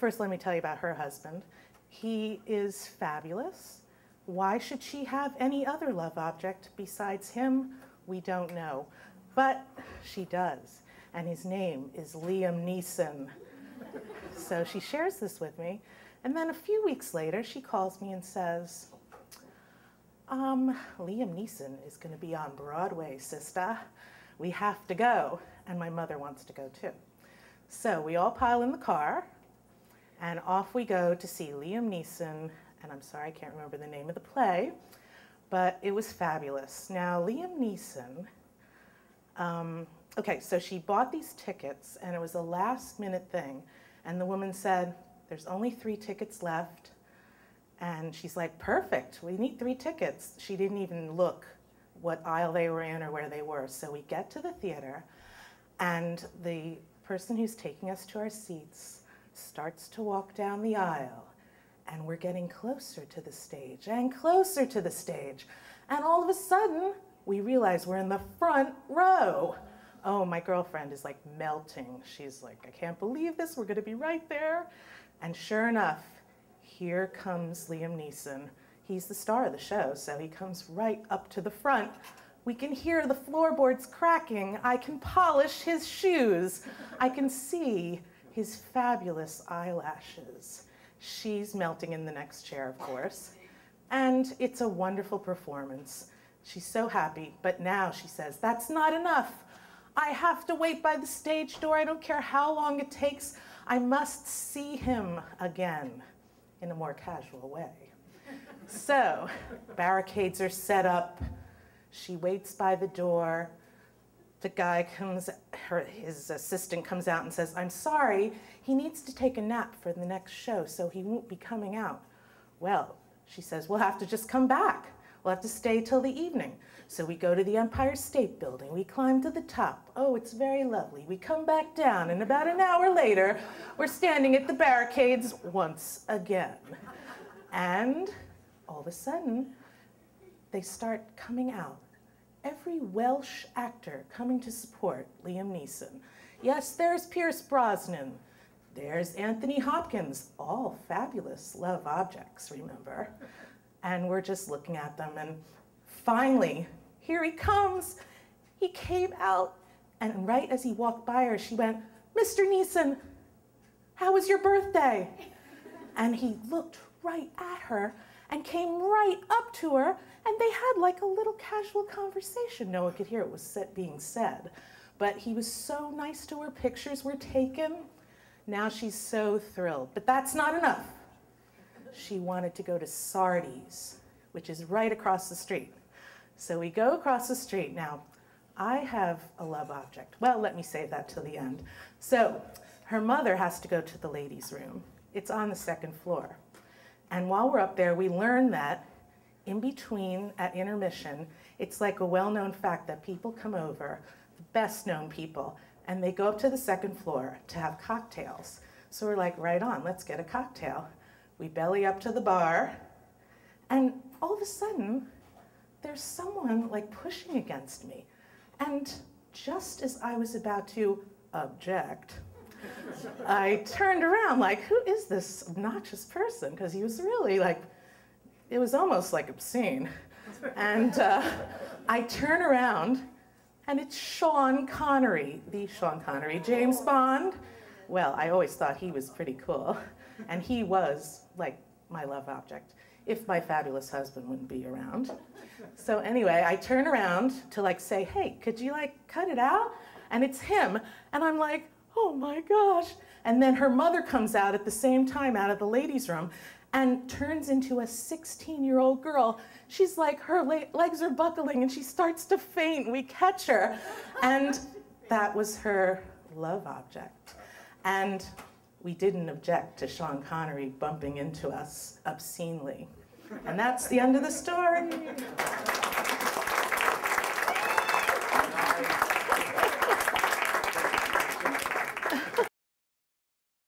first, let me tell you about her husband. He is fabulous. Why should she have any other love object besides him? We don't know. But she does. And his name is Liam Neeson. so she shares this with me. And then a few weeks later, she calls me and says, um, Liam Neeson is going to be on Broadway, sister. We have to go. And my mother wants to go too. So we all pile in the car, and off we go to see Liam Neeson. And I'm sorry, I can't remember the name of the play, but it was fabulous. Now, Liam Neeson, um, okay, so she bought these tickets, and it was a last minute thing. And the woman said, There's only three tickets left. And she's like, Perfect, we need three tickets. She didn't even look what aisle they were in or where they were. So we get to the theater, and the person who's taking us to our seats starts to walk down the aisle, and we're getting closer to the stage and closer to the stage. And all of a sudden, we realize we're in the front row. Oh, my girlfriend is like melting. She's like, I can't believe this. We're going to be right there. And sure enough, here comes Liam Neeson. He's the star of the show, so he comes right up to the front. We can hear the floorboards cracking. I can polish his shoes. I can see his fabulous eyelashes. She's melting in the next chair, of course. And it's a wonderful performance. She's so happy, but now she says, That's not enough. I have to wait by the stage door. I don't care how long it takes. I must see him again in a more casual way. so, barricades are set up. She waits by the door. The guy comes, her, his assistant comes out and says, I'm sorry, he needs to take a nap for the next show, so he won't be coming out. Well, she says, we'll have to just come back. We'll have to stay till the evening. So we go to the Empire State Building. We climb to the top. Oh, it's very lovely. We come back down, and about an hour later, we're standing at the barricades once again. And all of a sudden, they start coming out. Every Welsh actor coming to support Liam Neeson. Yes, there's Pierce Brosnan. There's Anthony Hopkins. All fabulous love objects, remember? And we're just looking at them, and finally, here he comes. He came out, and right as he walked by her, she went, Mr. Neeson, how was your birthday? And he looked right at her and came right up to her, and they had like a little casual conversation. No one could hear it was being said. But he was so nice to her. Pictures were taken. Now she's so thrilled. But that's not enough. She wanted to go to Sardi's, which is right across the street. So we go across the street. Now, I have a love object. Well, let me save that till the end. So her mother has to go to the ladies' room. It's on the second floor. And while we're up there, we learn that in between at intermission, it's like a well known fact that people come over, the best known people, and they go up to the second floor to have cocktails. So we're like, right on, let's get a cocktail. We belly up to the bar, and all of a sudden, there's someone like pushing against me. And just as I was about to object, I turned around like, who is this obnoxious person? Because he was really like, it was almost like obscene. And uh, I turn around and it's Sean Connery, the Sean Connery, James Bond. Well, I always thought he was pretty cool. And he was like my love object if my fabulous husband wouldn't be around. So anyway, I turn around to like say, hey, could you like cut it out? And it's him. And I'm like, oh my gosh. And then her mother comes out at the same time out of the ladies' room and turns into a 16 year old girl. She's like, her legs are buckling and she starts to faint. We catch her. And that was her love object. And we didn't object to Sean Connery bumping into us obscenely. And that's the end of the story.